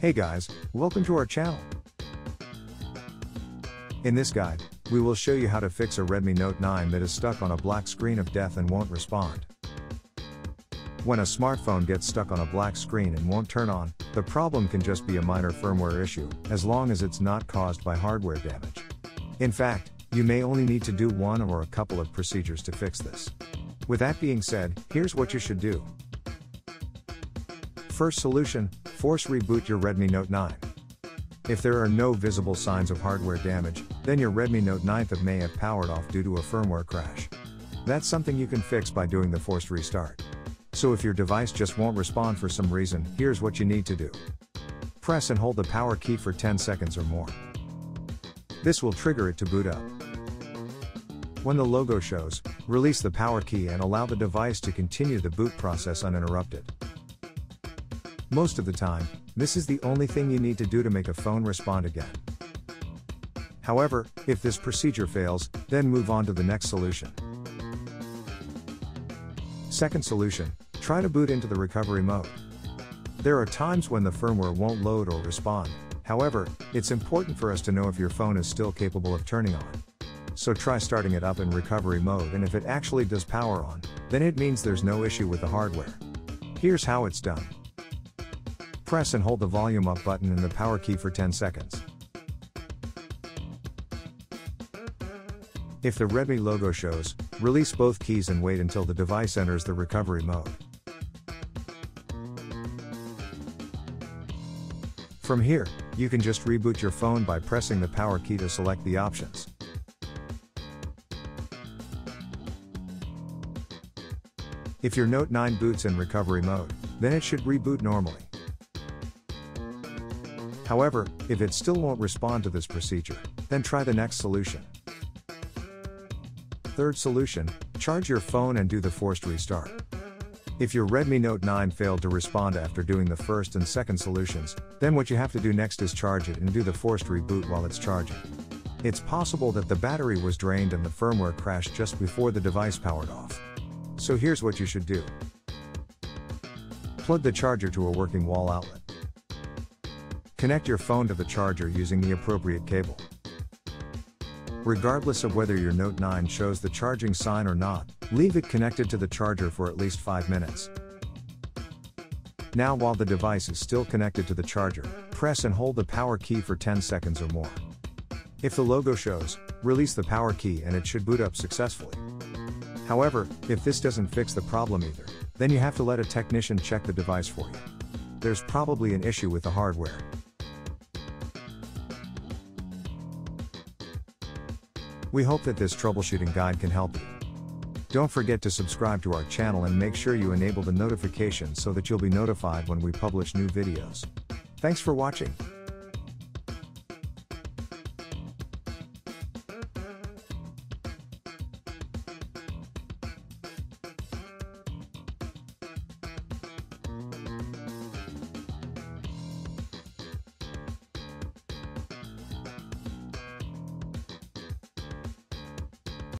Hey guys, welcome to our channel. In this guide, we will show you how to fix a Redmi Note 9 that is stuck on a black screen of death and won't respond. When a smartphone gets stuck on a black screen and won't turn on, the problem can just be a minor firmware issue, as long as it's not caused by hardware damage. In fact, you may only need to do one or a couple of procedures to fix this. With that being said, here's what you should do. First solution, force reboot your Redmi Note 9. If there are no visible signs of hardware damage, then your Redmi Note 9 may have powered off due to a firmware crash. That's something you can fix by doing the forced restart. So if your device just won't respond for some reason, here's what you need to do. Press and hold the power key for 10 seconds or more. This will trigger it to boot up. When the logo shows, release the power key and allow the device to continue the boot process uninterrupted. Most of the time, this is the only thing you need to do to make a phone respond again. However, if this procedure fails, then move on to the next solution. Second solution, try to boot into the recovery mode. There are times when the firmware won't load or respond, however, it's important for us to know if your phone is still capable of turning on. So try starting it up in recovery mode and if it actually does power on, then it means there's no issue with the hardware. Here's how it's done. Press and hold the volume up button and the power key for 10 seconds. If the Redmi logo shows, release both keys and wait until the device enters the recovery mode. From here, you can just reboot your phone by pressing the power key to select the options. If your Note 9 boots in recovery mode, then it should reboot normally. However, if it still won't respond to this procedure, then try the next solution. Third solution, charge your phone and do the forced restart. If your Redmi Note 9 failed to respond after doing the first and second solutions, then what you have to do next is charge it and do the forced reboot while it's charging. It's possible that the battery was drained and the firmware crashed just before the device powered off. So here's what you should do. Plug the charger to a working wall outlet. Connect your phone to the charger using the appropriate cable. Regardless of whether your Note 9 shows the charging sign or not, leave it connected to the charger for at least 5 minutes. Now while the device is still connected to the charger, press and hold the power key for 10 seconds or more. If the logo shows, release the power key and it should boot up successfully. However, if this doesn't fix the problem either, then you have to let a technician check the device for you. There's probably an issue with the hardware. We hope that this troubleshooting guide can help you. Don't forget to subscribe to our channel and make sure you enable the notifications so that you'll be notified when we publish new videos. Thanks for watching.